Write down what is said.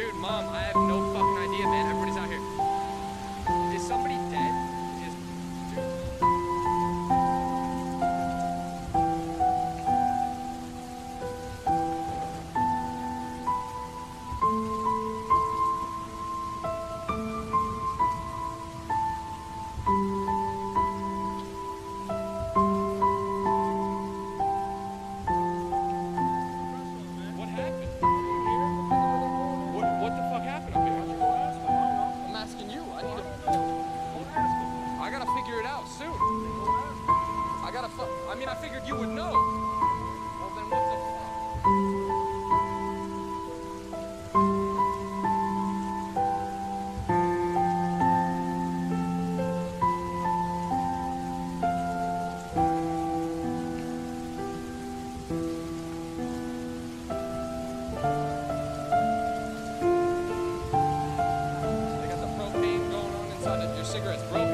Dude, Mom, I have no cigarettes, bro.